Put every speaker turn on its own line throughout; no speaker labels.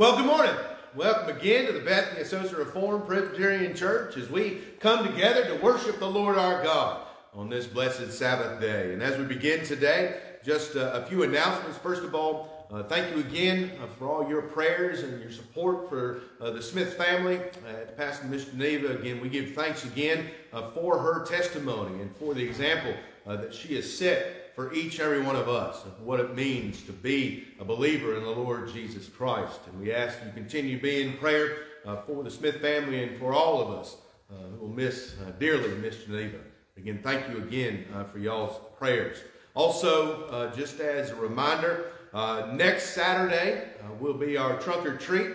Well, good morning. Welcome again to the Bethany Associate Reformed Presbyterian Church as we come together to worship the Lord our God on this blessed Sabbath day. And as we begin today, just a, a few announcements. First of all, uh, thank you again uh, for all your prayers and your support for uh, the Smith family. Uh, Pastor Miss Geneva, again, we give thanks again uh, for her testimony and for the example uh, that she has set for each and every one of us of what it means to be a believer in the Lord Jesus Christ. And we ask you continue to be in prayer uh, for the Smith family and for all of us uh, who will miss uh, dearly Miss Geneva. Again, thank you again uh, for y'all's prayers. Also, uh, just as a reminder, uh, next Saturday will be our trunk or treat.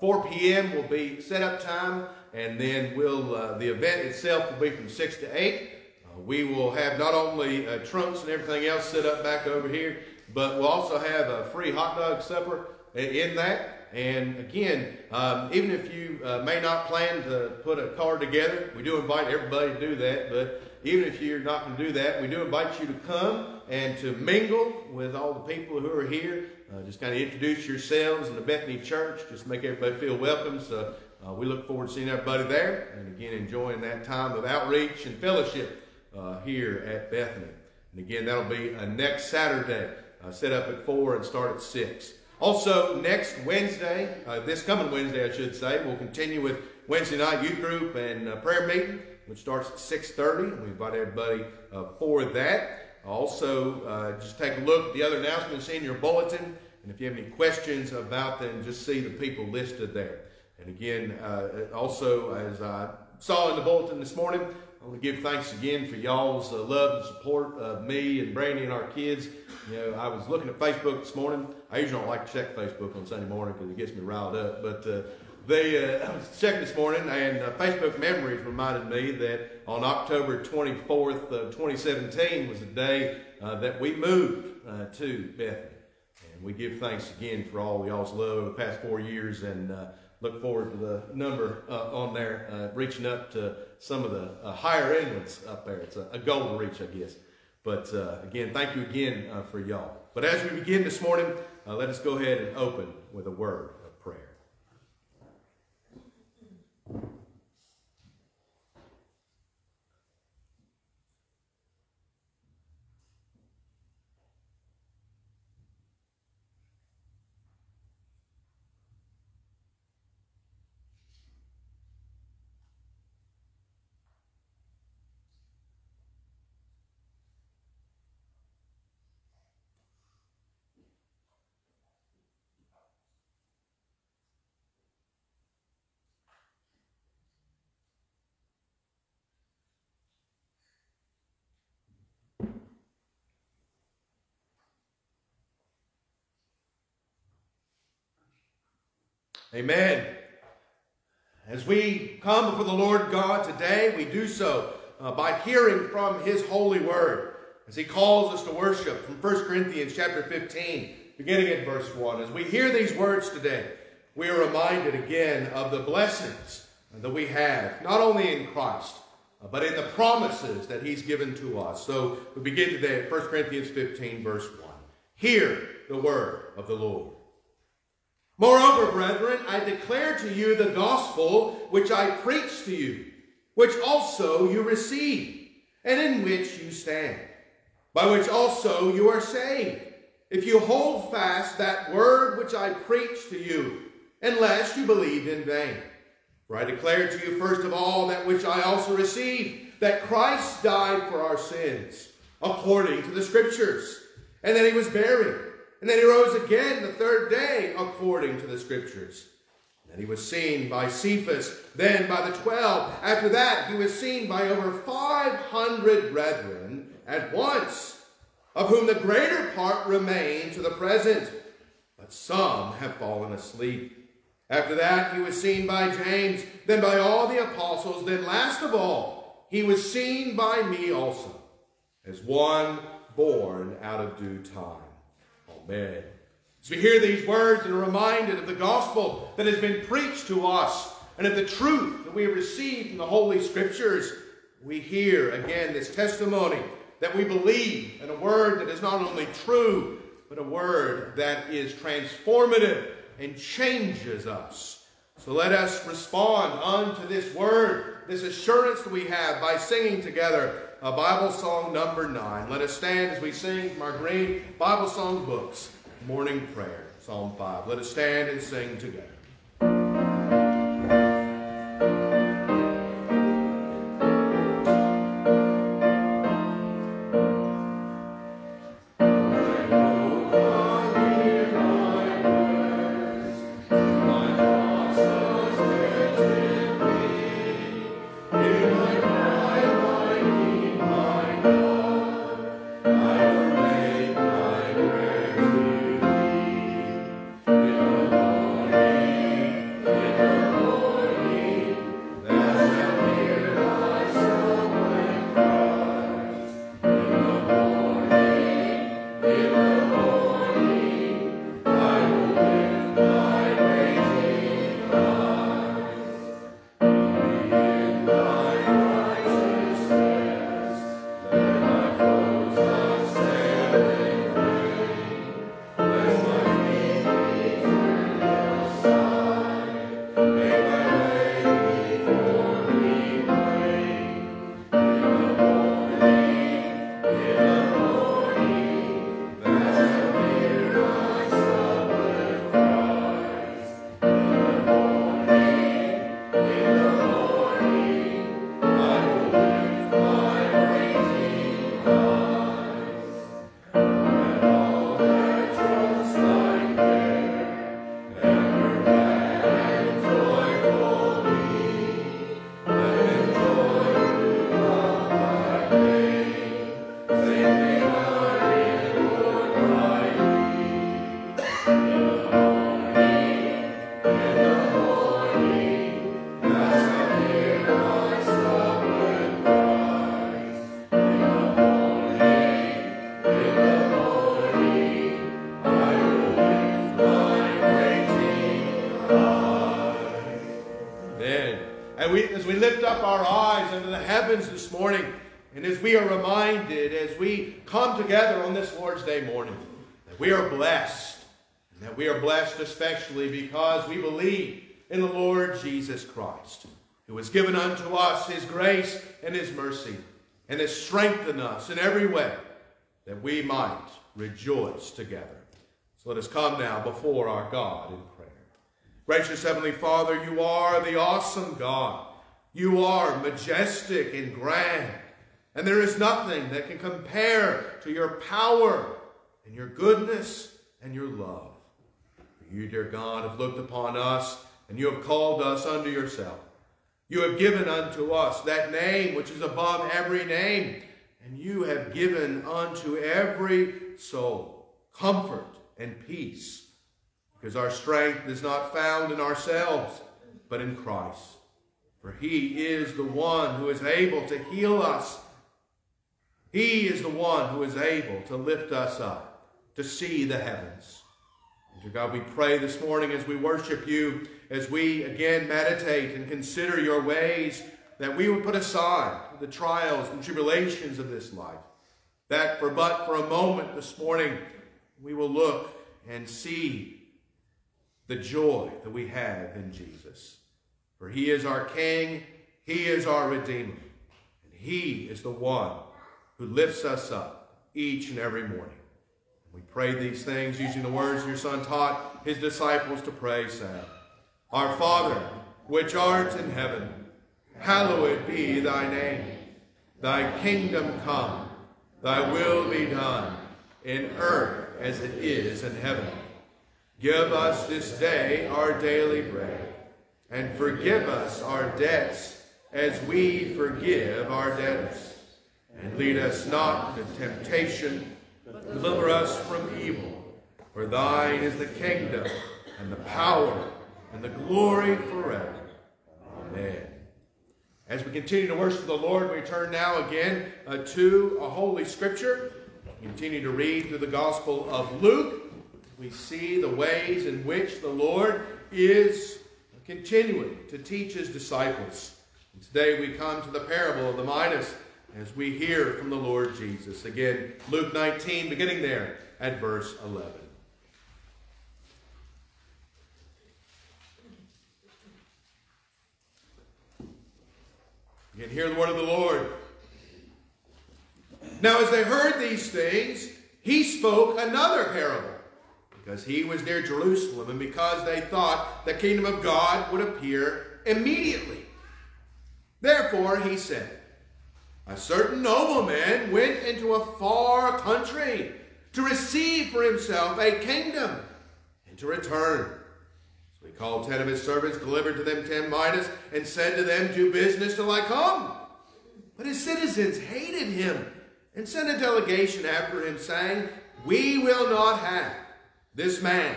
4 p.m. will be setup time, and then we'll the event itself will be from 6 to 8 we will have not only uh, trunks and everything else set up back over here, but we'll also have a free hot dog supper in that. And again, um, even if you uh, may not plan to put a card together, we do invite everybody to do that. But even if you're not going to do that, we do invite you to come and to mingle with all the people who are here. Uh, just kind of introduce yourselves in the Bethany Church. Just make everybody feel welcome. So uh, we look forward to seeing everybody there and again enjoying that time of outreach and fellowship uh, here at Bethany. And again, that'll be uh, next Saturday, uh, set up at 4 and start at 6. Also, next Wednesday, uh, this coming Wednesday, I should say, we'll continue with Wednesday night youth group and uh, prayer meeting, which starts at 6.30. We invite everybody uh, for that. Also, just take a look at the other announcements in your bulletin. And if you have any questions about them, just see the people listed there. And again, also, as I saw in the bulletin this morning, I want to give thanks again for y'all's uh, love and support of me and Brandy and our kids. You know, I was looking at Facebook this morning. I usually don't like to check Facebook on Sunday morning because it gets me riled up. But uh, they, uh, I was checking this morning, and uh, Facebook Memories reminded me that on October 24th of 2017 was the day uh, that we moved uh, to Bethany. And we give thanks again for all y'all's love over the past four years and look forward to the number uh, on there, uh, reaching up to some of the uh, higher end ones up there. It's a, a to reach, I guess. But uh, again, thank you again uh, for y'all. But as we begin this morning, uh, let us go ahead and open with a word of prayer. Amen. As we come before the Lord God today, we do so uh, by hearing from his holy word as he calls us to worship from 1 Corinthians chapter 15, beginning at verse 1. As we hear these words today, we are reminded again of the blessings that we have, not only in Christ, uh, but in the promises that he's given to us. So we begin today at 1 Corinthians 15, verse 1. Hear the word of the Lord. Moreover, brethren, I declare to you the gospel which I preached to you, which also you received, and in which you stand, by which also you are saved, if you hold fast that word which I preached to you, unless you believed in vain. For I declare to you first of all that which I also received, that Christ died for our sins, according to the Scriptures, and that he was buried and then he rose again the third day, according to the scriptures. And he was seen by Cephas, then by the twelve. After that, he was seen by over 500 brethren at once, of whom the greater part remain to the present, but some have fallen asleep. After that, he was seen by James, then by all the apostles, then last of all, he was seen by me also, as one born out of due time. Amen. As we hear these words and are reminded of the gospel that has been preached to us and of the truth that we have received from the Holy Scriptures, we hear again this testimony that we believe in a word that is not only true, but a word that is transformative and changes us. So let us respond unto this word, this assurance that we have by singing together a Bible song number nine. Let us stand as we sing from our green Bible song books, Morning Prayer, Psalm 5. Let us stand and sing together. Blessed especially because we believe in the Lord Jesus Christ, who has given unto us his grace and his mercy, and has strengthened us in every way that we might rejoice together. So let us come now before our God in prayer. Gracious Heavenly Father, you are the awesome God. You are majestic and grand. And there is nothing that can compare to your power and your goodness and your love. You, dear God, have looked upon us and you have called us unto yourself. You have given unto us that name which is above every name, and you have given unto every soul comfort and peace, because our strength is not found in ourselves, but in Christ. For he is the one who is able to heal us he is the one who is able to lift us up, to see the heavens. To God, we pray this morning as we worship you, as we again meditate and consider your ways, that we would put aside the trials and tribulations of this life. That for but for a moment this morning, we will look and see the joy that we have in Jesus. For he is our King, he is our Redeemer, and he is the one who lifts us up each and every morning. We pray these things using the words your Son taught his disciples to pray, saying, Our Father, which art in heaven, hallowed be thy name. Thy kingdom come, thy will be done, in earth as it is in heaven. Give us this day our daily bread, and forgive us our debts as we forgive our debtors and lead us not into temptation, deliver us from evil. For thine is the kingdom, and the power, and the glory forever. Amen. As we continue to worship the Lord, we turn now again uh, to a holy scripture. We Continue to read through the Gospel of Luke. We see the ways in which the Lord is continuing to teach his disciples. And today we come to the parable of the minas as we hear from the Lord Jesus. Again, Luke 19, beginning there at verse 11. Again, hear the word of the Lord. Now, as they heard these things, he spoke another parable because he was near Jerusalem and because they thought the kingdom of God would appear immediately. Therefore, he said, a certain nobleman went into a far country to receive for himself a kingdom and to return. So he called ten of his servants, delivered to them ten minas, and said to them, Do business till I come. But his citizens hated him and sent a delegation after him, saying, We will not have this man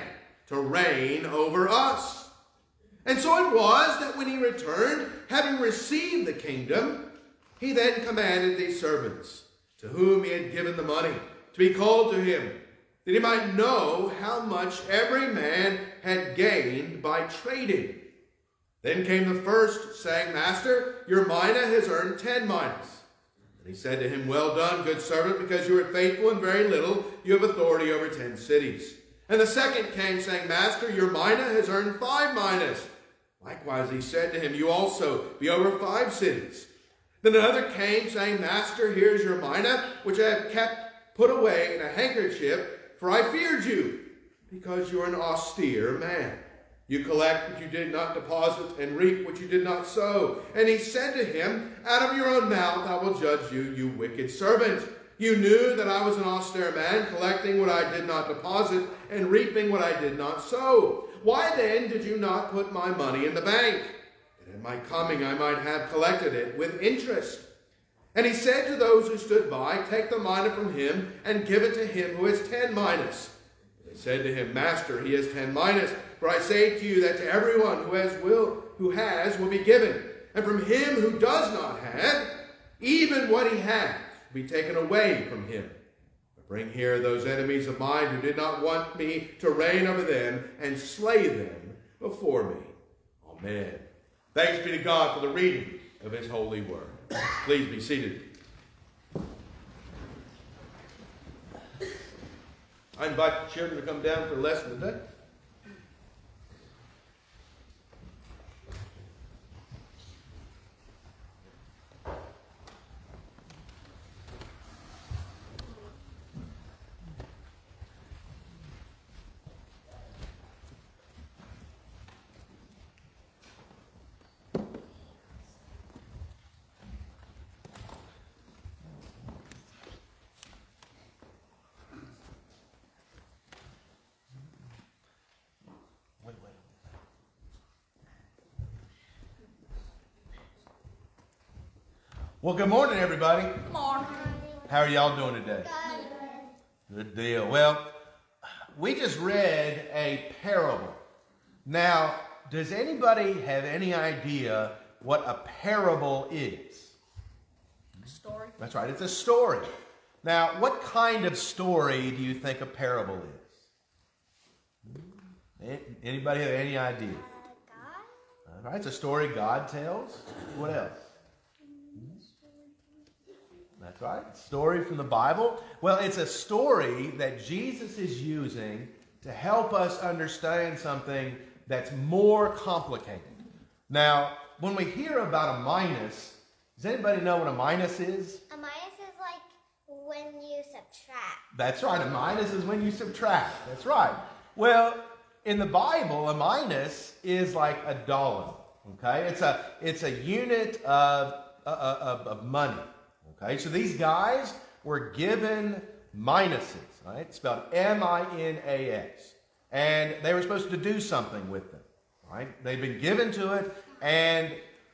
to reign over us. And so it was that when he returned, having received the kingdom, he then commanded these servants, to whom he had given the money, to be called to him, that he might know how much every man had gained by trading. Then came the first, saying, Master, your mina has earned ten minas. And he said to him, Well done, good servant, because you are faithful in very little, you have authority over ten cities. And the second came, saying, Master, your mina has earned five minas. Likewise he said to him, You also be over five cities. Then another came, saying, Master, here is your mina, which I have kept put away in a handkerchief, for I feared you, because you are an austere man. You collect what you did not deposit and reap what you did not sow. And he said to him, Out of your own mouth I will judge you, you wicked servant. You knew that I was an austere man, collecting what I did not deposit and reaping what I did not sow. Why then did you not put my money in the bank? At my coming I might have collected it with interest. And he said to those who stood by, Take the mina from him and give it to him who has ten minas. They said to him, Master, he has ten minas. For I say to you that to everyone who has will who has will be given, and from him who does not have, even what he has will be taken away from him. Bring here those enemies of mine who did not want me to reign over them, and slay them before me. Amen. Thanks be to God for the reading of his holy word. Please be seated. I invite the children to come down for the lesson today. Well, good morning, everybody.
Good morning.
How are y'all doing today? Good Good deal. Well, we just read a parable. Now, does anybody have any idea what a parable is?
Story.
That's right, it's a story. Now, what kind of story do you think a parable is? Anybody have any idea? Uh, All right, it's a story God tells. What else? That's right. Story from the Bible. Well, it's a story that Jesus is using to help us understand something that's more complicated. Now, when we hear about a minus, does anybody know what a minus is?
A minus is like when you subtract.
That's right. A minus is when you subtract. That's right. Well, in the Bible, a minus is like a dollar. Okay, it's a it's a unit of uh, uh, of, of money. Okay, so these guys were given minuses. Right, spelled M-I-N-A-S, and they were supposed to do something with them. Right, they've been given to it, and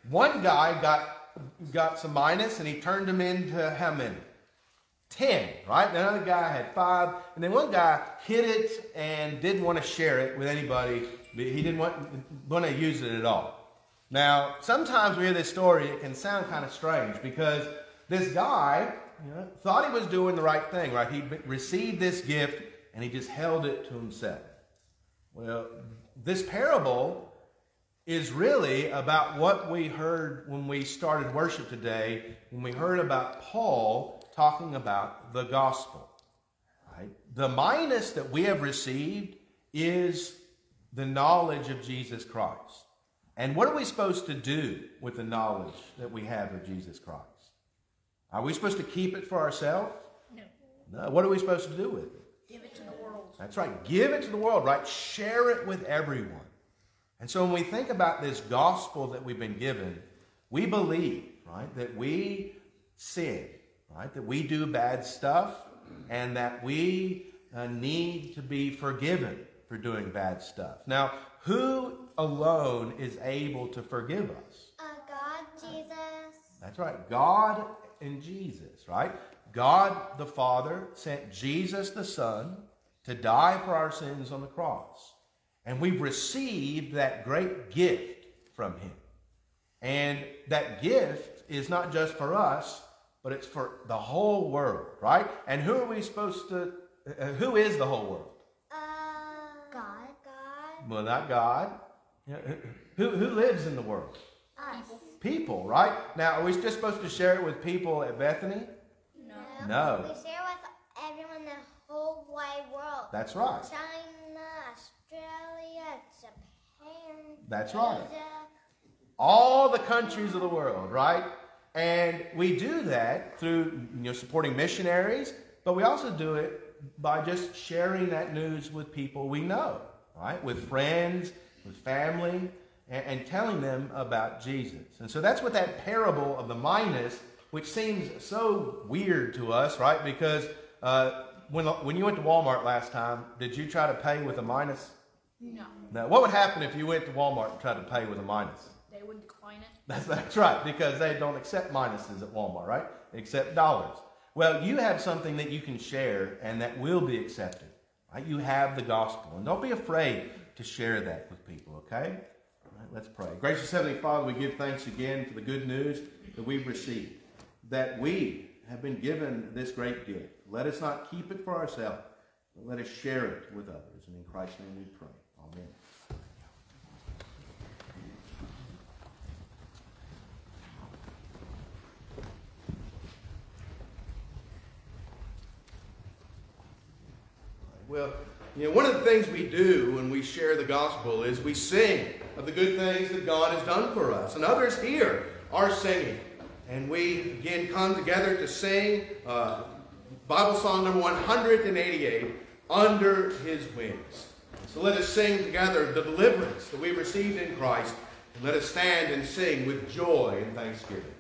one guy got got some minus, and he turned them into how many? 10, right? Another guy had five, and then one guy hid it and didn't want to share it with anybody. He didn't want, want to use it at all. Now, sometimes we hear this story, it can sound kind of strange because this guy you know, thought he was doing the right thing, right? He received this gift and he just held it to himself. Well, this parable is really about what we heard when we started worship today, when we heard about Paul talking about the gospel. Right? The minus that we have received is the knowledge of Jesus Christ. And what are we supposed to do with the knowledge that we have of Jesus Christ? Are we supposed to keep it for ourselves?
No.
No. What are we supposed to do with it?
Give it to the world.
That's right. Give it to the world, right? Share it with everyone. And so when we think about this gospel that we've been given, we believe, right, that we sin, right, that we do bad stuff, and that we uh, need to be forgiven for doing bad stuff. Now, who alone is able to forgive us?
Uh, God, Jesus.
That's right. God and Jesus, right? God the Father sent Jesus the Son to die for our sins on the cross. And we've received that great gift from Him. And that gift is not just for us, but it's for the whole world, right? And who are we supposed to, uh, who is the whole world?
Uh, God. God.
Well, not God. Who, who lives in the world?
Us.
People, right? Now, are we just supposed to share it with people at Bethany?
No.
No.
We share with everyone in the whole wide world.
That's right.
China, Australia, Japan.
That's right.
Asia.
All the countries of the world, right? And we do that through you know, supporting missionaries, but we also do it by just sharing that news with people we know, right? With friends, with family, and, and telling them about Jesus. And so that's what that parable of the minus, which seems so weird to us, right? Because uh, when, when you went to Walmart last time, did you try to pay with a minus?
No.
Now, what would happen if you went to Walmart and tried to pay with a minus?
They would decline it.
That's, that's right, because they don't accept minuses at Walmart, right? They accept dollars. Well, you have something that you can share and that will be accepted, right? You have the gospel. And don't be afraid to share that with people, okay? Let's pray. Gracious Heavenly Father, we give thanks again for the good news that we've received, that we have been given this great gift. Let us not keep it for ourselves, but let us share it with others. And in Christ's name we pray. Amen. Well, you know, one of the things we do when we share the gospel is we sing of the good things that God has done for us. And others here are singing. And we again come together to sing uh, Bible song number 188, Under His Wings. So let us sing together the deliverance that we received in Christ. And let us stand and sing with joy and thanksgiving.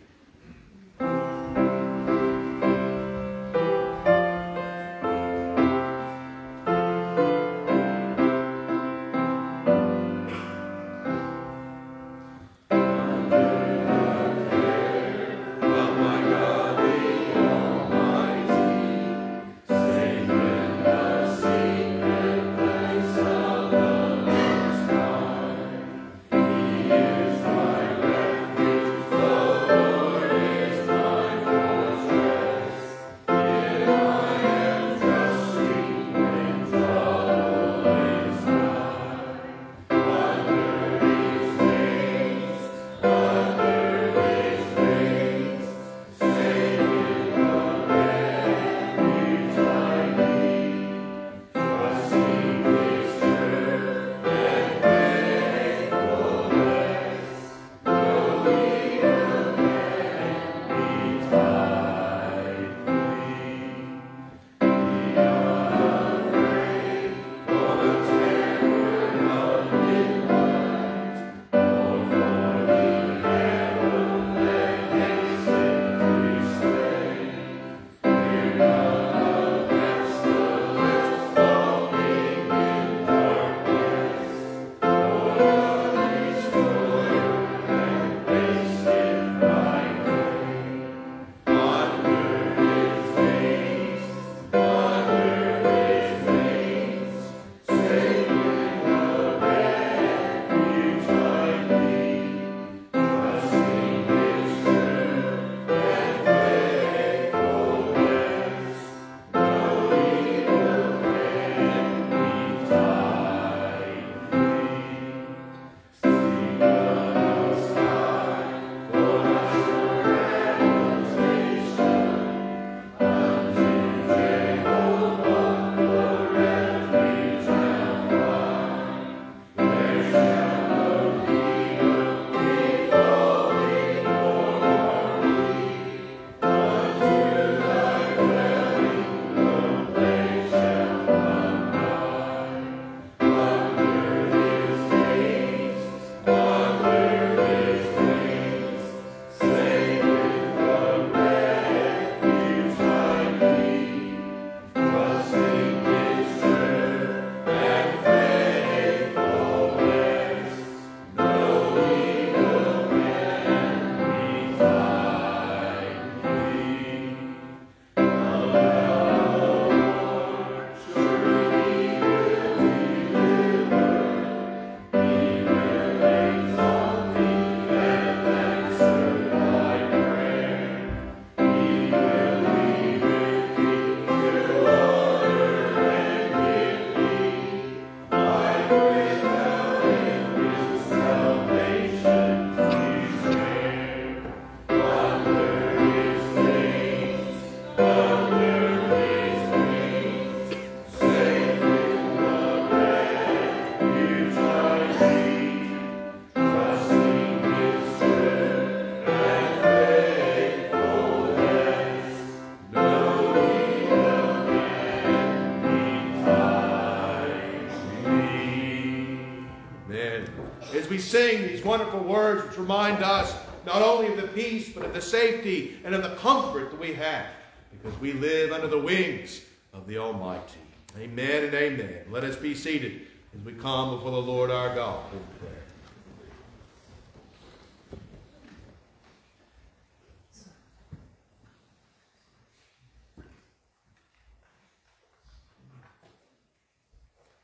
We sing these wonderful words which remind us not only of the peace, but of the safety and of the comfort that we have because we live under the wings of the Almighty. Amen and amen. Let us be seated as we come before the Lord our God in prayer.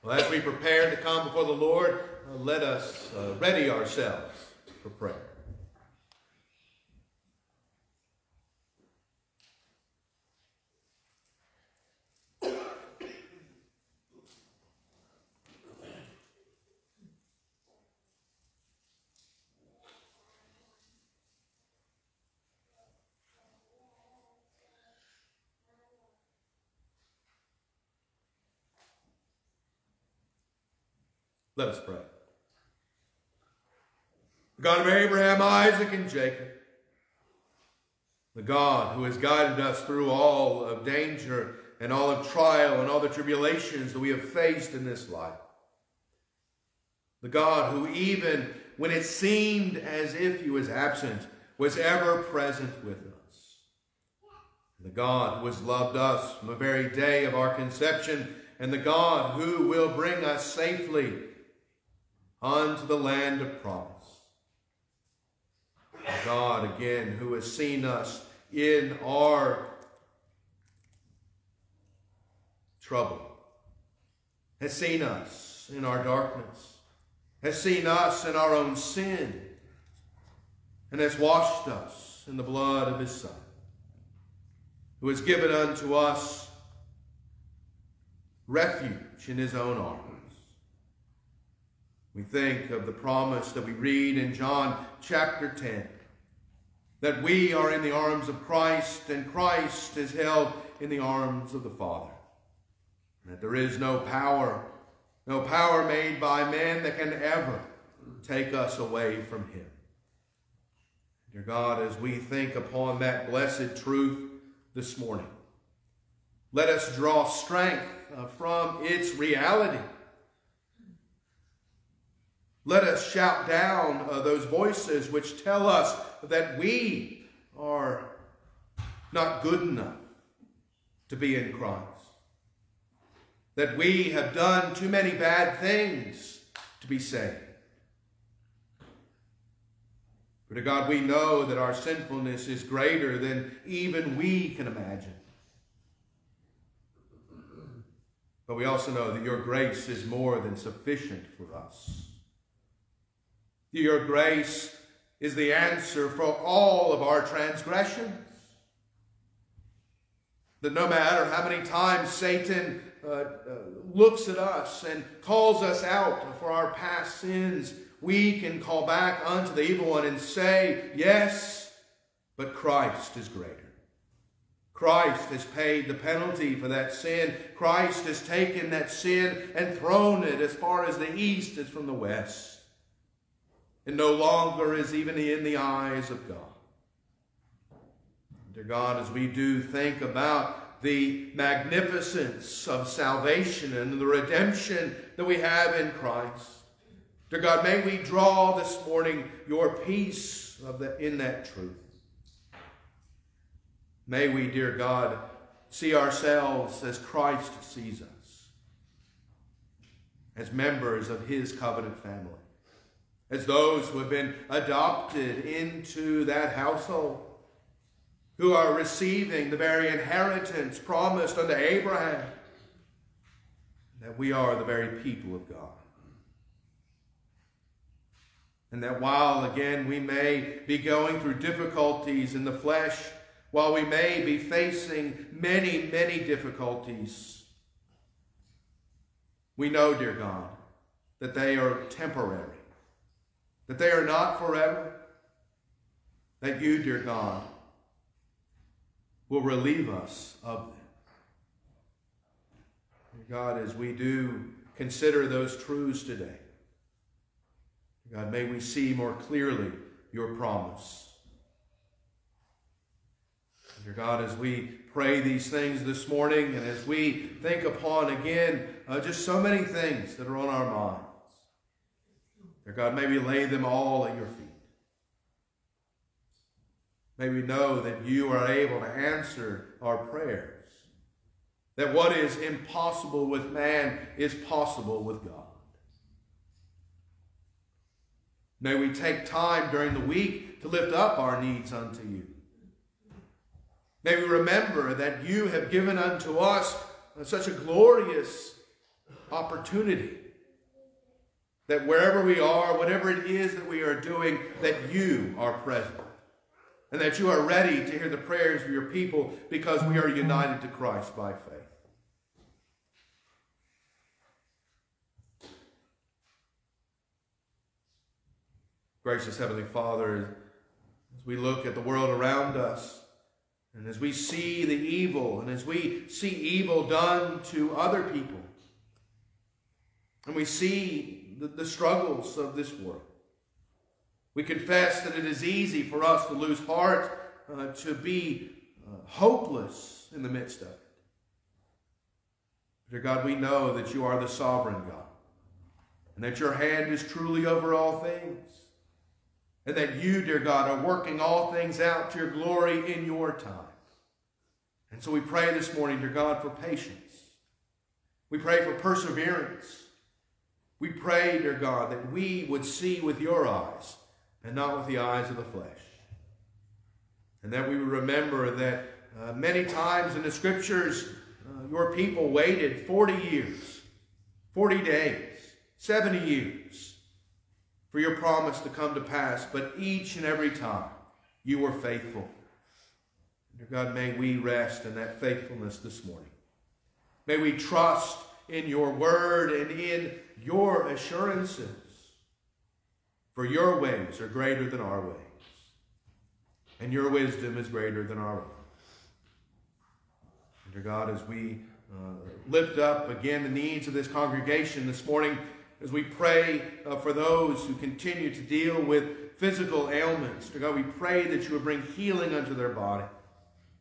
Well, as we prepare to come before the Lord, let us uh, ready ourselves for prayer. Let us pray. The God of Abraham, Isaac, and Jacob, the God who has guided us through all of danger and all of trial and all the tribulations that we have faced in this life. The God who, even when it seemed as if he was absent, was ever present with us. The God who has loved us from the very day of our conception, and the God who will bring us safely unto the land of promise. God, again, who has seen us in our trouble, has seen us in our darkness, has seen us in our own sin, and has washed us in the blood of his Son, who has given unto us refuge in his own arms. We think of the promise that we read in John chapter 10 that we are in the arms of Christ and Christ is held in the arms of the Father. That there is no power, no power made by man that can ever take us away from him. Dear God, as we think upon that blessed truth this morning, let us draw strength from its reality let us shout down uh, those voices which tell us that we are not good enough to be in Christ. That we have done too many bad things to be saved. For to God, we know that our sinfulness is greater than even we can imagine. But we also know that your grace is more than sufficient for us. Your grace is the answer for all of our transgressions. That no matter how many times Satan uh, uh, looks at us and calls us out for our past sins, we can call back unto the evil one and say, Yes, but Christ is greater. Christ has paid the penalty for that sin. Christ has taken that sin and thrown it as far as the east is from the west and no longer is even in the eyes of God. Dear God, as we do think about the magnificence of salvation and the redemption that we have in Christ, dear God, may we draw this morning your peace of the, in that truth. May we, dear God, see ourselves as Christ sees us, as members of his covenant family as those who have been adopted into that household, who are receiving the very inheritance promised unto Abraham, that we are the very people of God. And that while, again, we may be going through difficulties in the flesh, while we may be facing many, many difficulties, we know, dear God, that they are temporary that they are not forever, that you, dear God, will relieve us of them. God, as we do consider those truths today, God, may we see more clearly your promise. Dear God, as we pray these things this morning and as we think upon again uh, just so many things that are on our mind, God, may we lay them all at your feet. May we know that you are able to answer our prayers. That what is impossible with man is possible with God. May we take time during the week to lift up our needs unto you. May we remember that you have given unto us such a glorious opportunity that wherever we are, whatever it is that we are doing, that you are present. And that you are ready to hear the prayers of your people because we are united to Christ by faith. Gracious Heavenly Father, as we look at the world around us, and as we see the evil, and as we see evil done to other people, and we see the, the struggles of this world, we confess that it is easy for us to lose heart, uh, to be uh, hopeless in the midst of it. Dear God, we know that you are the sovereign God, and that your hand is truly over all things. And that you, dear God, are working all things out to your glory in your time. And so we pray this morning, dear God, for patience. We pray for perseverance. We pray, dear God, that we would see with your eyes and not with the eyes of the flesh. And that we would remember that uh, many times in the scriptures, uh, your people waited 40 years, 40 days, 70 years for your promise to come to pass, but each and every time you were faithful. Dear God, may we rest in that faithfulness this morning. May we trust in your word and in your assurances. For your ways are greater than our ways, and your wisdom is greater than our own. Dear God, as we uh, lift up again the needs of this congregation this morning, as we pray uh, for those who continue to deal with physical ailments. Dear God, we pray that you would bring healing unto their body.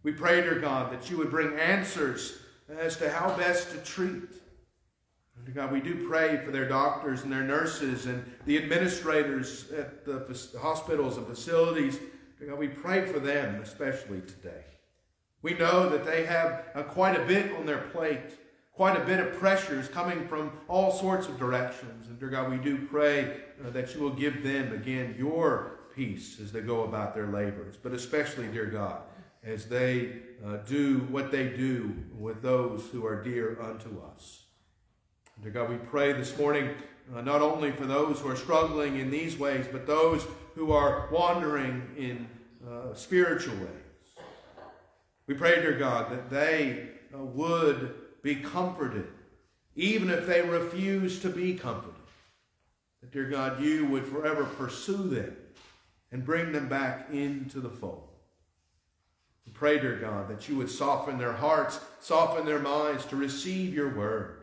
We pray, dear God, that you would bring answers as to how best to treat. Dear God, we do pray for their doctors and their nurses and the administrators at the hospitals and facilities. Dear God, we pray for them especially today. We know that they have uh, quite a bit on their plate quite a bit of pressures coming from all sorts of directions. And dear God, we do pray uh, that you will give them, again, your peace as they go about their labors. But especially, dear God, as they uh, do what they do with those who are dear unto us. Dear God, we pray this morning uh, not only for those who are struggling in these ways, but those who are wandering in uh, spiritual ways. We pray, dear God, that they uh, would be comforted, even if they refuse to be comforted. That, dear God, you would forever pursue them and bring them back into the fold. We pray, dear God, that you would soften their hearts, soften their minds to receive your word.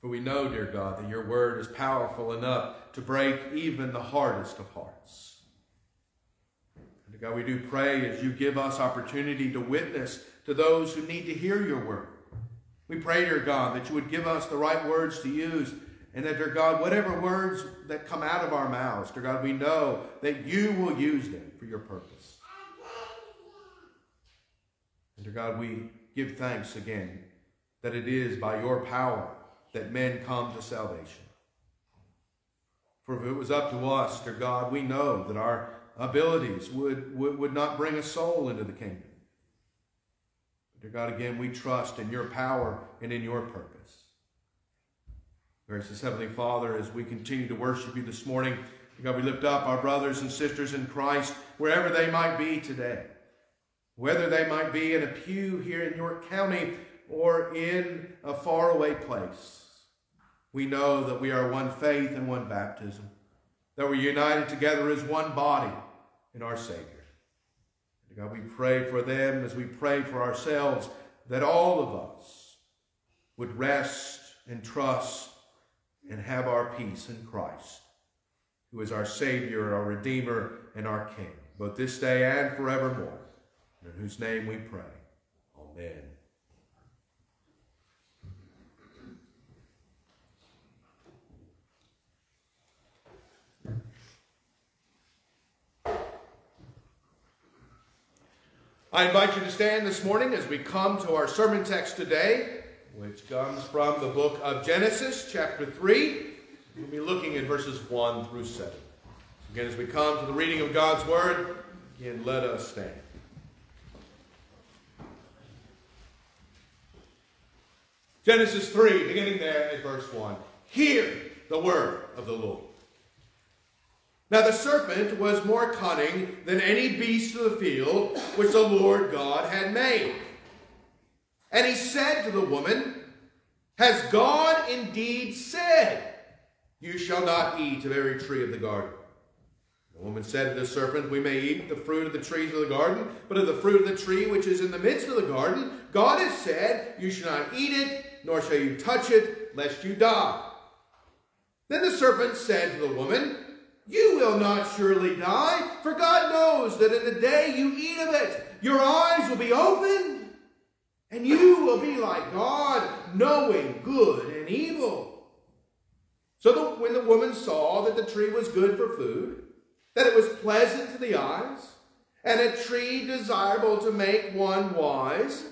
For we know, dear God, that your word is powerful enough to break even the hardest of hearts. And God, we do pray as you give us opportunity to witness to those who need to hear your word. We pray, dear God, that you would give us the right words to use, and that, dear God, whatever words that come out of our mouths, dear God, we know that you will use them for your purpose. And, dear God, we give thanks again that it is by your power that men come to salvation. For if it was up to us, dear God, we know that our abilities would, would, would not bring a soul into the kingdom. But Dear God, again, we trust in your power and in your purpose. Gracious Heavenly Father, as we continue to worship you this morning, God, we lift up our brothers and sisters in Christ wherever they might be today. Whether they might be in a pew here in York County or in a faraway place. We know that we are one faith and one baptism, that we're united together as one body in our Savior. God, we pray for them as we pray for ourselves that all of us would rest and trust and have our peace in Christ, who is our Savior, our Redeemer, and our King, both this day and forevermore, in whose name we pray. Amen. I invite you to stand this morning as we come to our sermon text today, which comes from the book of Genesis, chapter 3. We'll be looking at verses 1 through 7. Again, as we come to the reading of God's Word, again, let us stand. Genesis 3, beginning there at verse 1. Hear the word of the Lord. Now the serpent was more cunning than any beast of the field which the Lord God had made. And he said to the woman, Has God indeed said, You shall not eat of every tree of the garden? The woman said to the serpent, We may eat the fruit of the trees of the garden, but of the fruit of the tree which is in the midst of the garden, God has said, You shall not eat it, nor shall you touch it, lest you die. Then the serpent said to the woman, You will not surely die, for God knows that in the day you eat of it, your eyes will be opened, and you will be like God, knowing good and evil. So the, when the woman saw that the tree was good for food, that it was pleasant to the eyes, and a tree desirable to make one wise,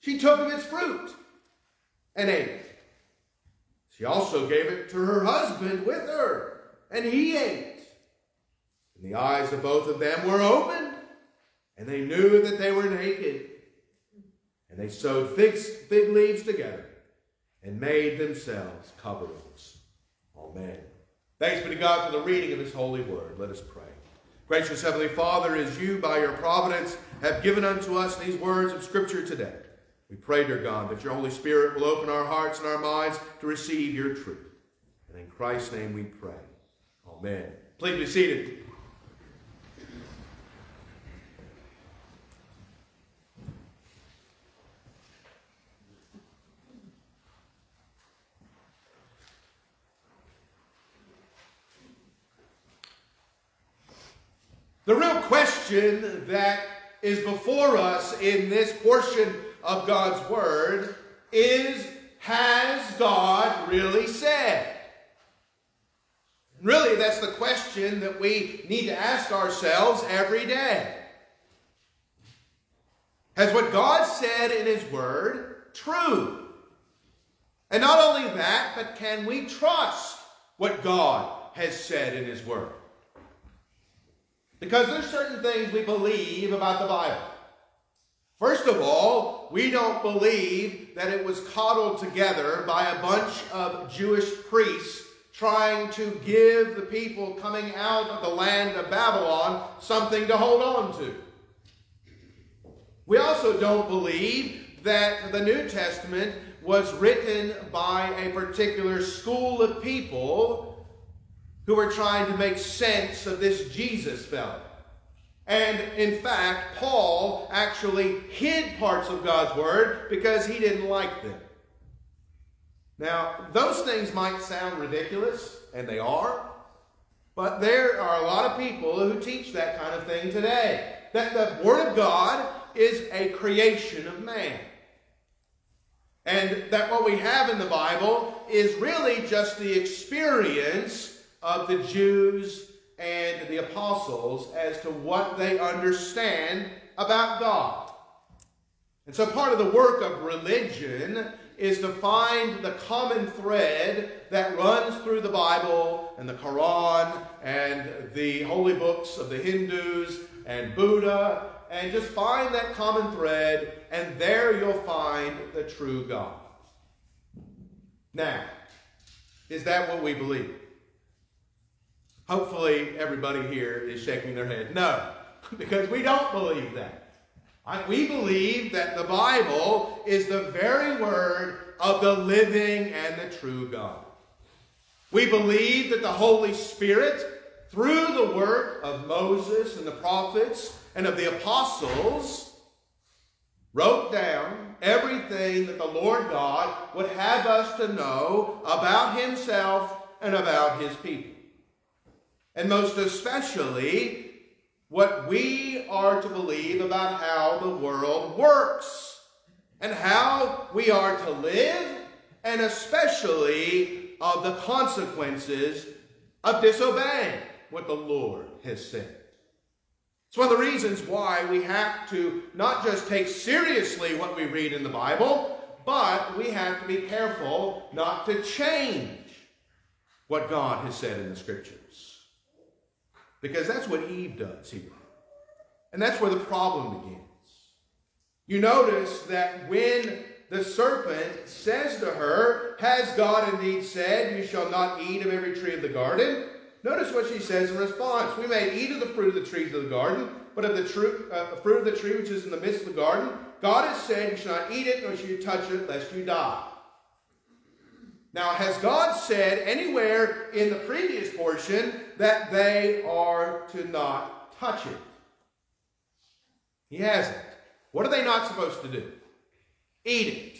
she took of its fruit and ate. She also gave it to her husband with her, and he ate. And the eyes of both of them were opened, and they knew that they were naked. And they sewed fig, fig leaves together and made themselves coverings. Amen. Thanks be to God for the reading of his holy word. Let us pray. Gracious Heavenly Father, as you, by your providence, have given unto us these words of Scripture today, we pray, dear God, that your Holy Spirit will open our hearts and our minds to receive your truth. And in Christ's name we pray. Amen. Please be seated. The real question that is before us in this portion of God's Word is Has God really said? Really, that's the question that we need to ask ourselves every day. Has what God said in His Word true? And not only that, but can we trust what God has said in His Word? Because there's certain things we believe about the Bible. First of all, we don't believe that it was coddled together by a bunch of Jewish priests trying to give the people coming out of the land of Babylon something to hold on to. We also don't believe that the New Testament was written by a particular school of people who were trying to make sense of this Jesus fellow. And in fact, Paul actually hid parts of God's word because he didn't like them. Now, those things might sound ridiculous, and they are, but there are a lot of people who teach that kind of thing today. That the Word of God is a creation of man. And that what we have in the Bible is really just the experience of the Jews and the apostles as to what they understand about God. And so part of the work of religion is to find the common thread that runs through the Bible and the Quran and the holy books of the Hindus and Buddha and just find that common thread and there you'll find the true God. Now, is that what we believe? Hopefully, everybody here is shaking their head. No, because we don't believe that. We believe that the Bible is the very word of the living and the true God. We believe that the Holy Spirit, through the work of Moses and the prophets and of the apostles, wrote down everything that the Lord God would have us to know about Himself and about His people and most especially what we are to believe about how the world works and how we are to live, and especially of the consequences of disobeying what the Lord has said. It's one of the reasons why we have to not just take seriously what we read in the Bible, but we have to be careful not to change what God has said in the Scriptures. Because that's what Eve does here. And that's where the problem begins. You notice that when the serpent says to her, Has God indeed said, You shall not eat of every tree of the garden? Notice what she says in response. We may eat of the fruit of the trees of the garden, but of the true, uh, fruit of the tree which is in the midst of the garden, God has said, You shall not eat it, nor shall you touch it, lest you die. Now, has God said anywhere in the previous portion that they are to not touch it? He hasn't. What are they not supposed to do? Eat it.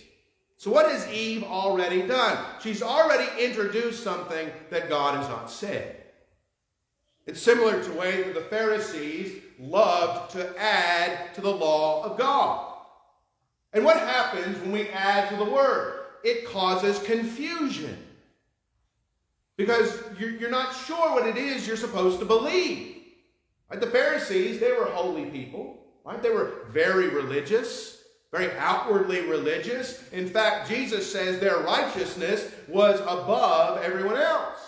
So, what has Eve already done? She's already introduced something that God has not said. It's similar to the way that the Pharisees loved to add to the law of God. And what happens when we add to the word? It causes confusion. Because you're not sure what it is you're supposed to believe. Right? The Pharisees, they were holy people. Right? They were very religious, very outwardly religious. In fact, Jesus says their righteousness was above everyone else.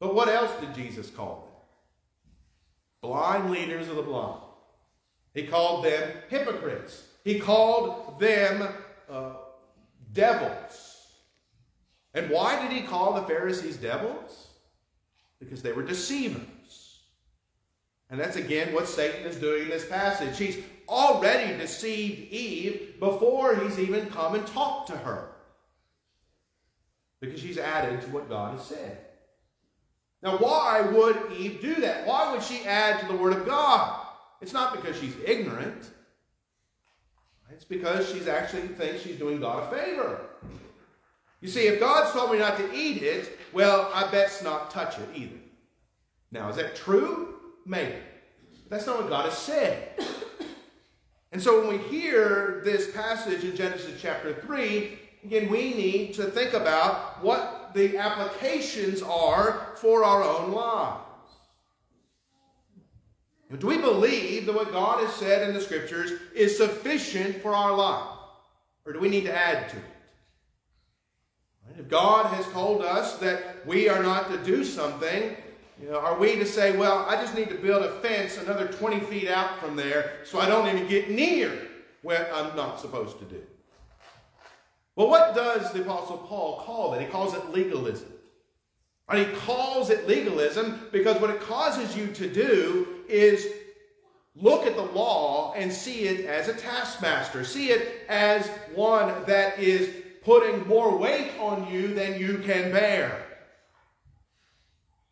But what else did Jesus call them? Blind leaders of the blind. He called them hypocrites. He called them uh, devils. And why did he call the Pharisees devils? Because they were deceivers. And that's again what Satan is doing in this passage. He's already deceived Eve before he's even come and talked to her. Because she's added to what God has said. Now, why would Eve do that? Why would she add to the Word of God? It's not because she's ignorant. It's because she's actually thinks she's doing God a favor. You see, if God's told me not to eat it, well, I bet's not touch it either. Now, is that true? Maybe. But that's not what God has said. And so when we hear this passage in Genesis chapter 3, again, we need to think about what the applications are for our own lives. Do we believe that what God has said in the Scriptures is sufficient for our life? Or do we need to add to it? If God has told us that we are not to do something, you know, are we to say, well, I just need to build a fence another 20 feet out from there so I don't even get near what I'm not supposed to do? Well, what does the Apostle Paul call it? He calls it legalism. And he calls it legalism because what it causes you to do is look at the law and see it as a taskmaster, see it as one that is putting more weight on you than you can bear.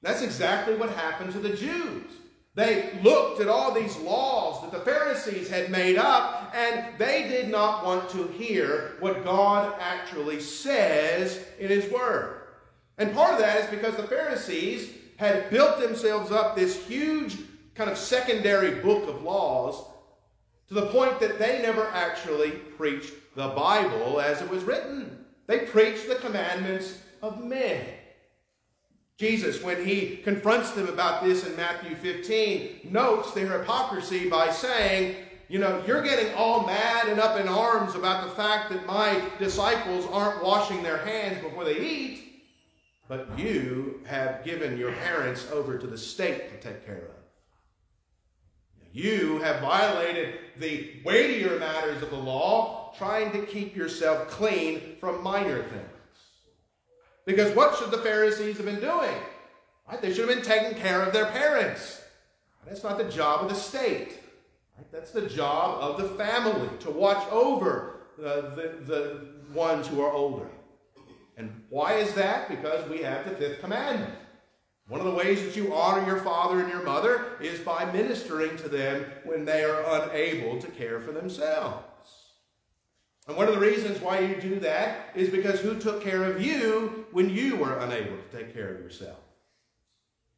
That's exactly what happened to the Jews. They looked at all these laws that the Pharisees had made up, and they did not want to hear what God actually says in His Word. And part of that is because the Pharisees had built themselves up this huge kind of secondary book of laws to the point that they never actually preached the Bible as it was written. They preached the commandments of men. Jesus, when he confronts them about this in Matthew 15, notes their hypocrisy by saying, You know, you're getting all mad and up in arms about the fact that my disciples aren't washing their hands before they eat, but you have given your parents over to the state to take care of. You have violated the weightier matters of the law, trying to keep yourself clean from minor things. Because what should the Pharisees have been doing? Right? They should have been taking care of their parents. That's not the job of the state. Right? That's the job of the family to watch over uh, the, the ones who are older. And why is that? Because we have the fifth commandment. One of the ways that you honor your father and your mother is by ministering to them when they are unable to care for themselves. And one of the reasons why you do that is because who took care of you when you were unable to take care of yourself?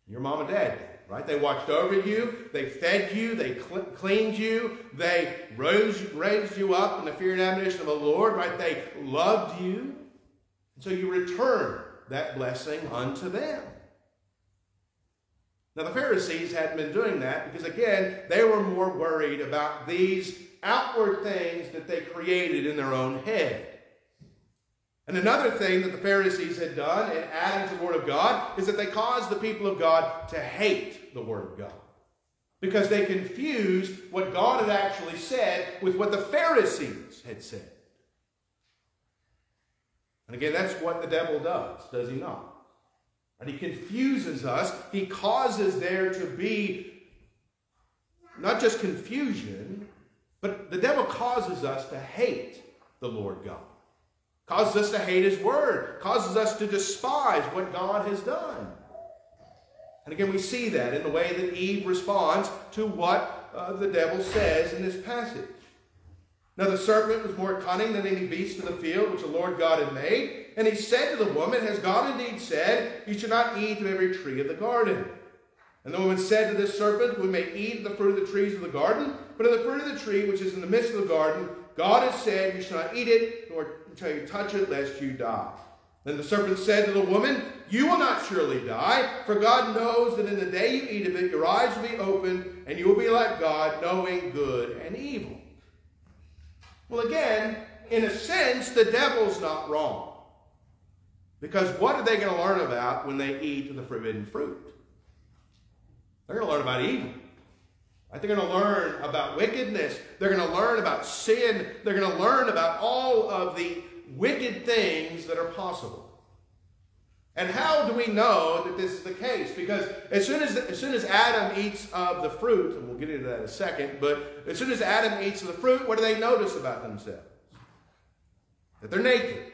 Your mom and dad did, right? They watched over you, they fed you, they cl- cleaned you, they rose, raised you up in the fear and admonition of the Lord, right? They loved you. So you return that blessing unto them. Now, the Pharisees hadn't been doing that because, again, they were more worried about these outward things that they created in their own head. And another thing that the Pharisees had done in adding to the Word of God is that they caused the people of God to hate the Word of God. Because they confused what God had actually said with what the Pharisees had said. And again, that's what the devil does, does he not? And he confuses us. He causes there to be not just confusion, but the devil causes us to hate the Lord God. Causes us to hate his word. Causes us to despise what God has done. And again, we see that in the way that Eve responds to what uh, the devil says in this passage. Now the serpent was more cunning than any beast of the field which the Lord God had made. And he said to the woman, Has God indeed said, You shall not eat of every tree of the garden? And the woman said to the serpent, We may eat of the fruit of the trees of the garden, but of the fruit of the tree which is in the midst of the garden, God has said, You shall not eat it, nor shall you touch it, lest you die. Then the serpent said to the woman, You will not surely die, for God knows that in the day you eat of it, your eyes will be opened, and you will be like God, knowing good and evil. Well, again, in a sense, the devil's not wrong. Because what are they going to learn about when they eat the forbidden fruit? They're going to learn about evil. They're going to learn about wickedness. They're going to learn about sin. They're going to learn about all of the wicked things that are possible. And how do we know that this is the case? Because as soon as, as soon as Adam eats of the fruit, and we'll get into that in a second, but as soon as Adam eats of the fruit, what do they notice about themselves? That they're naked.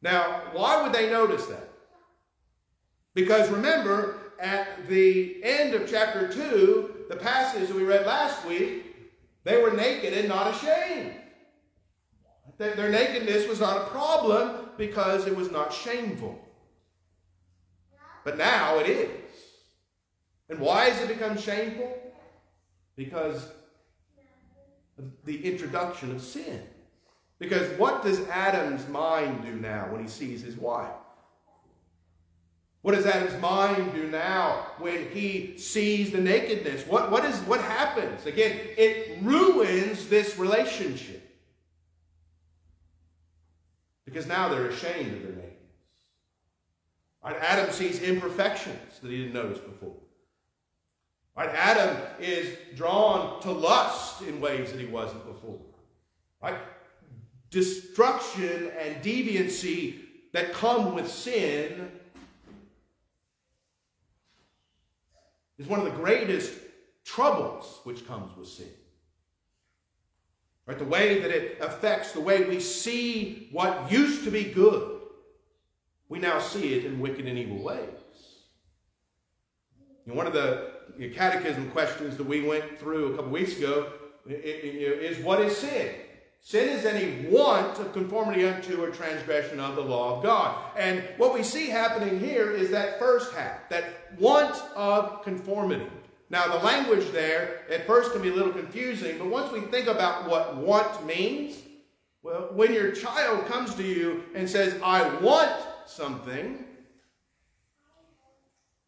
Now, why would they notice that? Because remember, at the end of chapter 2, the passage that we read last week, they were naked and not ashamed. Their nakedness was not a problem because it was not shameful. But now it is. And why has it become shameful? Because of the introduction of sin. Because what does Adam's mind do now when he sees his wife? What does Adam's mind do now when he sees the nakedness? What, what, is, what happens? Again, it ruins this relationship. Because now they're ashamed of their nakedness. Right? Adam sees imperfections that he didn't notice before. Right? Adam is drawn to lust in ways that he wasn't before. Right? Destruction and deviancy that come with sin is one of the greatest troubles which comes with sin. Right? The way that it affects the way we see what used to be good, we now see it in wicked and evil ways. You know, one of the catechism questions that we went through a couple weeks ago is what is sin? Sin is any want of conformity unto or transgression of the law of God. And what we see happening here is that first half, that want of conformity. Now, the language there at first can be a little confusing, but once we think about what want means, well, when your child comes to you and says, I want something,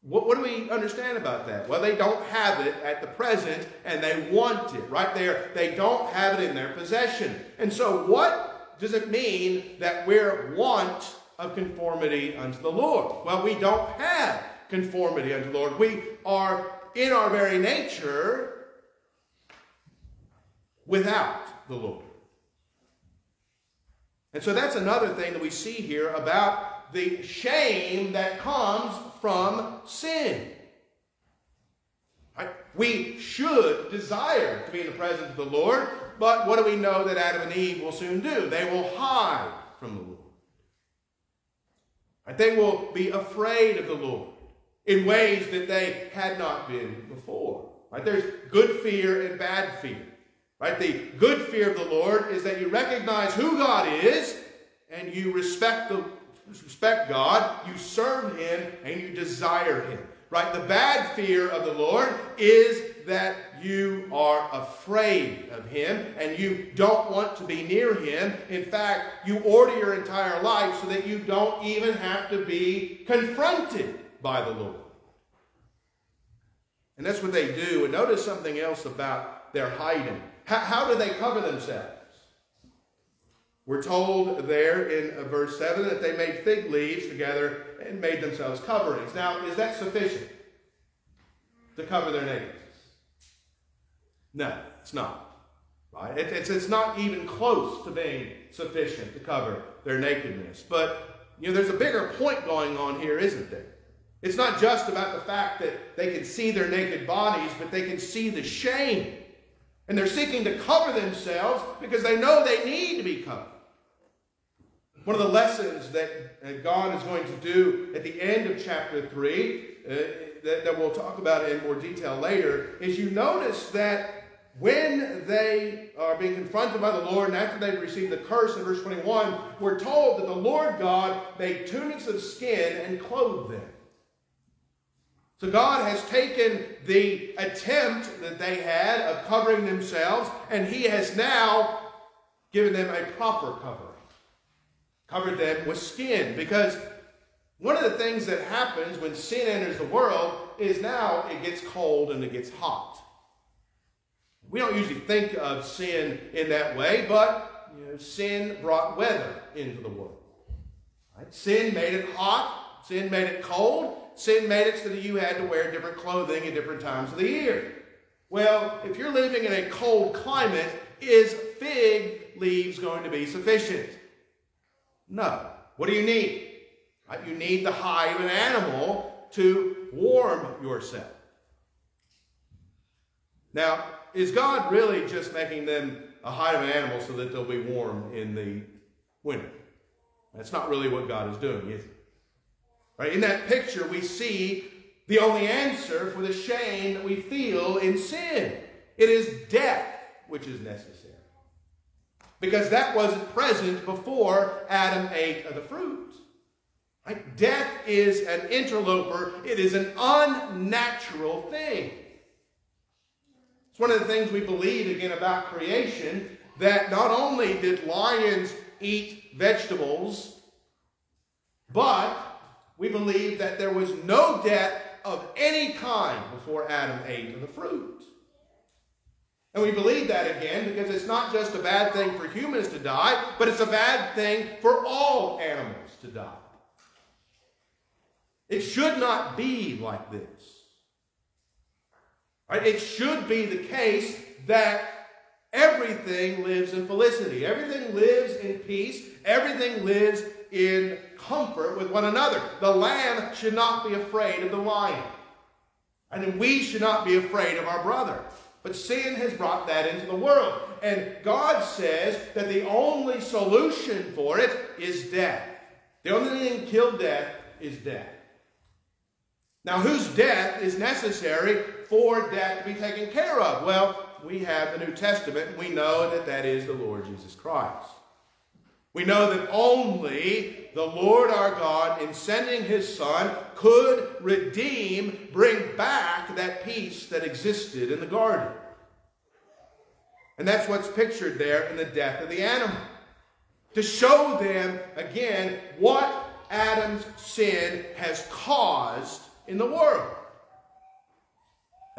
what, what, do we understand about that? Well, they don't have it at the present and they want it right there. They don't have it in their possession. And so, what does it mean that we're want of conformity unto the Lord? Well, we don't have conformity unto the Lord. We are in our very nature without the Lord. And so that's another thing that we see here about the shame that comes from sin. Right? We should desire to be in the presence of the Lord, but what do we know that Adam and Eve will soon do? They will hide from the Lord. Right? They will be afraid of the Lord in ways that they had not been before. Right? There's good fear and bad fear. Right? The good fear of the Lord is that you recognize who God is and you respect the respect God, you serve him and you desire him. Right? The bad fear of the Lord is that you are afraid of him and you don't want to be near him. In fact, you order your entire life so that you don't even have to be confronted by the Lord. And that's what they do. And notice something else about their hiding. How, how do they cover themselves? We're told there in uh, verse 7 that they made fig leaves together and made themselves coverings. Now, is that sufficient to cover their nakedness? No, it's not. Right? It, it's, it's not even close to being sufficient to cover their nakedness. But, you know, there's a bigger point going on here, isn't there? It's not just about the fact that they can see their naked bodies, but they can see the shame. And they're seeking to cover themselves because they know they need to be covered. One of the lessons that God is going to do at the end of chapter 3, uh, that, that we'll talk about in more detail later, is you notice that when they are being confronted by the Lord and after they've received the curse in verse 21, we're told that the Lord God made tunics of skin and clothed them. So God has taken the attempt that they had of covering themselves and he has now given them a proper covering. Covered them with skin because one of the things that happens when sin enters the world is now it gets cold and it gets hot. We don't usually think of sin in that way, but you know, sin brought weather into the world. Right? Sin made it hot. Sin made it cold. Sin made it so that you had to wear different clothing at different times of the year. Well, if you're living in a cold climate, is fig leaves going to be sufficient? No. What do you need? You need the hide of an animal to warm yourself. Now, is God really just making them a hide of an animal so that they'll be warm in the winter? That's not really what God is doing, is it? Right? In that picture, we see the only answer for the shame that we feel in sin. It is death which is necessary. Because that wasn't present before Adam ate of the fruit. Right? Death is an interloper. It is an unnatural thing. It's one of the things we believe again about creation that not only did lions eat vegetables, but we believe that there was no death of any kind before Adam ate of the fruit. And we believe that again because it's not just a bad thing for humans to die, but it's a bad thing for all animals to die. It should not be like this. Right? It should be the case that everything lives in felicity. Everything lives in peace. Everything lives in comfort with one another. The lamb should not be afraid of the lion. And we should not be afraid of our brother. But sin has brought that into the world. And God says that the only solution for it is death. The only thing that can kill death is death. Now, whose death is necessary for death to be taken care of? Well, we have the New Testament, we know that that is the Lord Jesus Christ. We know that only the Lord our God, in sending his Son, could redeem, bring back that peace that existed in the garden. And that's what's pictured there in the death of the animal. To show them, again, what Adam's sin has caused in the world.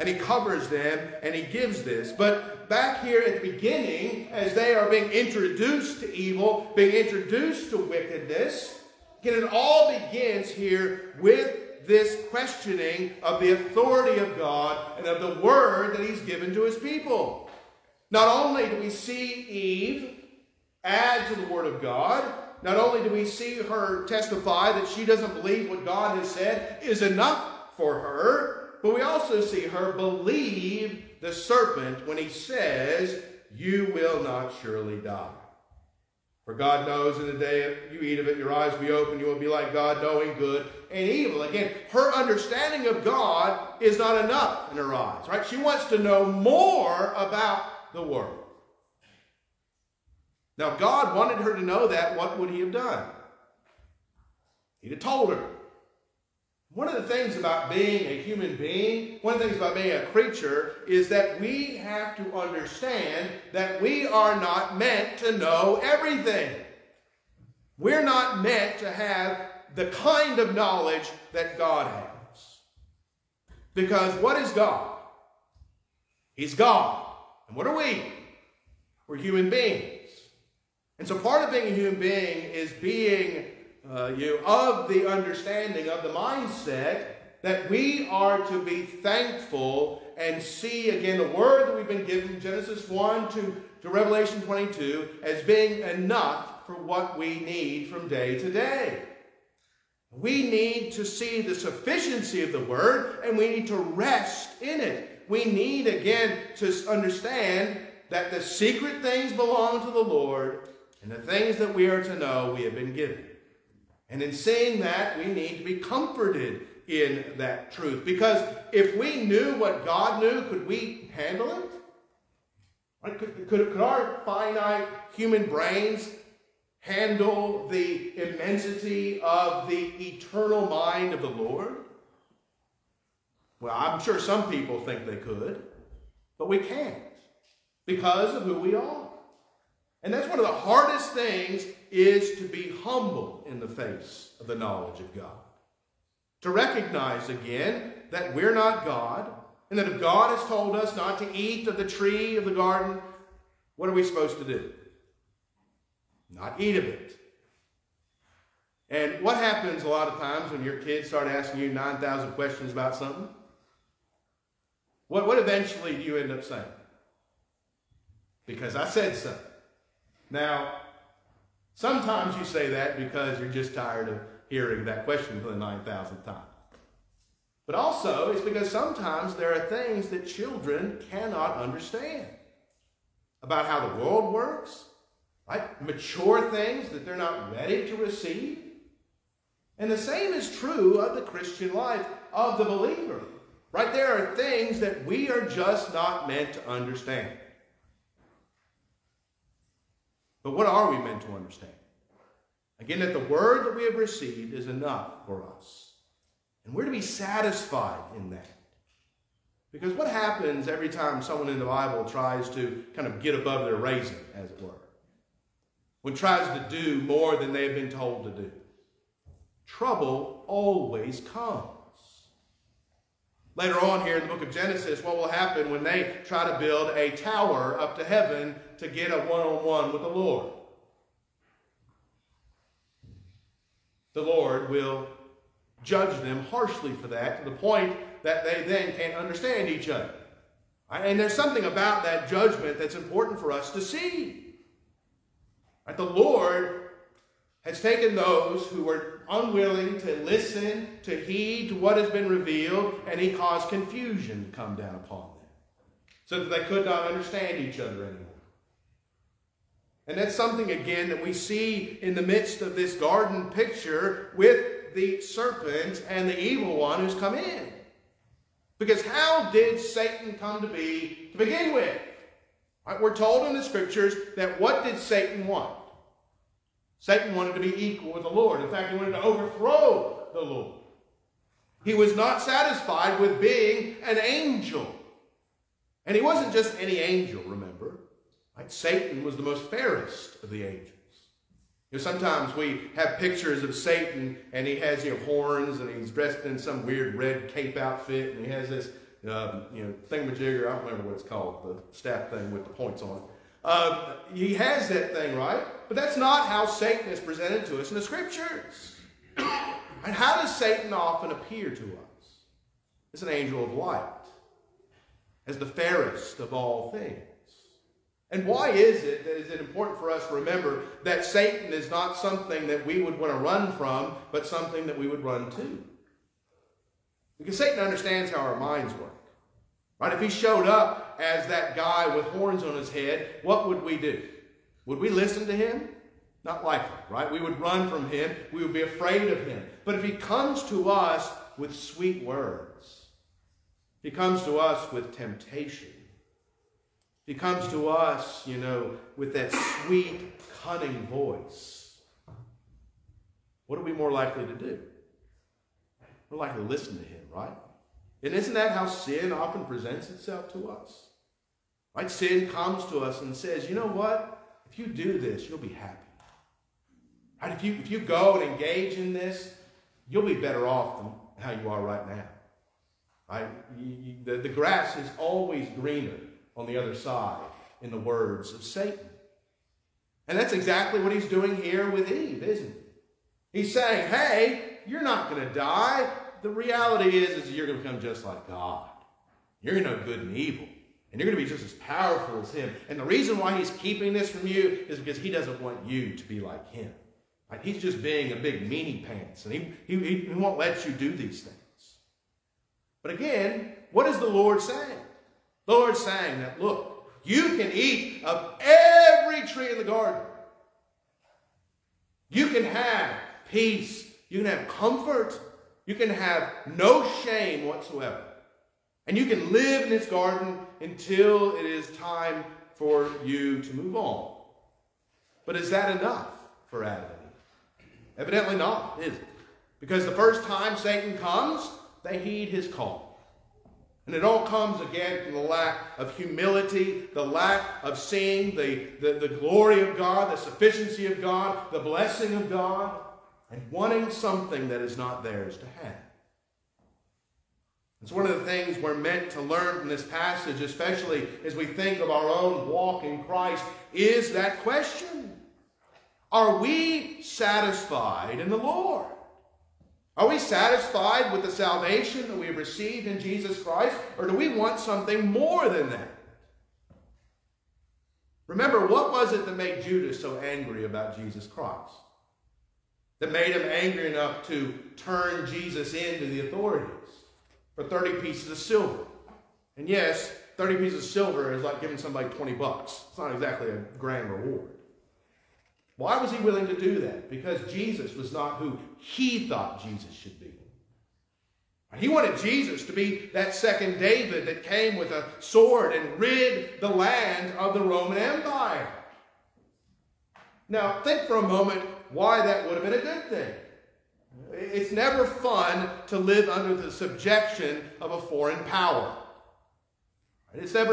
And he covers them and he gives this. But back here at the beginning, as they are being introduced to evil, being introduced to wickedness, again, it all begins here with this questioning of the authority of God and of the word that he's given to his people. Not only do we see Eve add to the word of God, not only do we see her testify that she doesn't believe what God has said is enough for her, but we also see her believe the serpent when he says, You will not surely die. For God knows in the day you eat of it, your eyes will be open, you will be like God, knowing good and evil. Again, her understanding of God is not enough in her eyes, right? She wants to know more about the world. Now, God wanted her to know that, what would he have done? He'd have told her. One of the things about being a human being, one of the things about being a creature, is that we have to understand that we are not meant to know everything. We're not meant to have the kind of knowledge that God has. Because what is God? He's God. And what are we? We're human beings. And so part of being a human being is being uh, you of the understanding, of the mindset that we are to be thankful and see again the word that we've been given, Genesis 1 to, to Revelation 22, as being enough for what we need from day to day. We need to see the sufficiency of the word and we need to rest in it. We need again to understand that the secret things belong to the Lord and the things that we are to know we have been given. And in saying that, we need to be comforted in that truth. Because if we knew what God knew, could we handle it? Could, could, could our finite human brains handle the immensity of the eternal mind of the Lord? Well, I'm sure some people think they could, but we can't because of who we are. And that's one of the hardest things is to be humble in the face of the knowledge of God. To recognize again that we're not God, and that if God has told us not to eat of the tree of the garden, what are we supposed to do? Not eat of it. And what happens a lot of times when your kids start asking you 9,000 questions about something? What, what eventually do you end up saying? Because I said so. Now, sometimes you say that because you're just tired of hearing that question for the 9,000th time. But also, it's because sometimes there are things that children cannot understand about how the world works, right? Mature things that they're not ready to receive. And the same is true of the Christian life, of the believer. Right? There are things that we are just not meant to understand. But what are we meant to understand? Again, that the word that we have received is enough for us. And we're to be satisfied in that. Because what happens every time someone in the Bible tries to kind of get above their raisin, as it were? When tries to do more than they have been told to do? Trouble always comes. Later on here in the book of Genesis, what will happen when they try to build a tower up to heaven to get a one on one with the Lord? The Lord will judge them harshly for that to the point that they then can't understand each other. And there's something about that judgment that's important for us to see. The Lord has taken those who were unwilling to listen, to heed to what has been revealed, and he caused confusion to come down upon them so that they could not understand each other anymore. And that's something, again, that we see in the midst of this garden picture with the serpent and the evil one who's come in. Because how did Satan come to be to begin with? We're told in the scriptures that what did Satan want? Satan wanted to be equal with the Lord. In fact, he wanted to overthrow the Lord. He was not satisfied with being an angel. And he wasn't just any angel, remember. Right? Satan was the most fairest of the angels. You know, sometimes we have pictures of Satan and he has you know, horns and he's dressed in some weird red cape outfit and he has this um, you know, thingamajigger, I don't remember what it's called, the staff thing with the points on it. Um, he has that thing, right? But that's not how Satan is presented to us in the scriptures. and how does Satan often appear to us? As an angel of light, as the fairest of all things. And why is it that is it important for us to remember that Satan is not something that we would want to run from, but something that we would run to? Because Satan understands how our minds work. Right? If he showed up as that guy with horns on his head, what would we do? Would we listen to him? Not likely, right? We would run from him. We would be afraid of him. But if he comes to us with sweet words, he comes to us with temptation. He comes to us, you know, with that sweet, cunning voice. What are we more likely to do? We're likely to listen to him, right? And isn't that how sin often presents itself to us? Right? Sin comes to us and says, you know what? If you do this, you'll be happy. Right? If you, if you go and engage in this, you'll be better off than how you are right now. Right? You- the, the grass is always greener on the other side, in the words of Satan. And that's exactly what he's doing here with Eve, isn't he? He's saying, hey, you're not going to die. The reality is, is you're going to become just like God. You're going to know good and evil. And you're going to be just as powerful as him. And the reason why he's keeping this from you is because he doesn't want you to be like him. Like he's just being a big meanie pants. And he, he, he won't let you do these things. But again, what is the Lord saying? The Lord's saying that, look, you can eat of every tree in the garden. You can have peace. You can have comfort. You can have no shame whatsoever. And you can live in this garden until it is time for you to move on. But is that enough for Adam? Evidently not, is it? Because the first time Satan comes, they heed his call. And it all comes again from the lack of humility, the lack of seeing the, the, the glory of God, the sufficiency of God, the blessing of God, and wanting something that is not theirs to have. It's one of the things we're meant to learn from this passage, especially as we think of our own walk in Christ, is that question. Are we satisfied in the Lord? Are we satisfied with the salvation that we have received in Jesus Christ, or do we want something more than that? Remember, what was it that made Judas so angry about Jesus Christ? That made him angry enough to turn Jesus into the authorities for 30 pieces of silver. And yes, 30 pieces of silver is like giving somebody 20 bucks. It's not exactly a grand reward. Why was he willing to do that? Because Jesus was not who he thought Jesus should be. He wanted Jesus to be that second David that came with a sword and rid the land of the Roman Empire. Now, think for a moment why that would have been a good thing. It's never fun to live under the subjection of a foreign power. It's never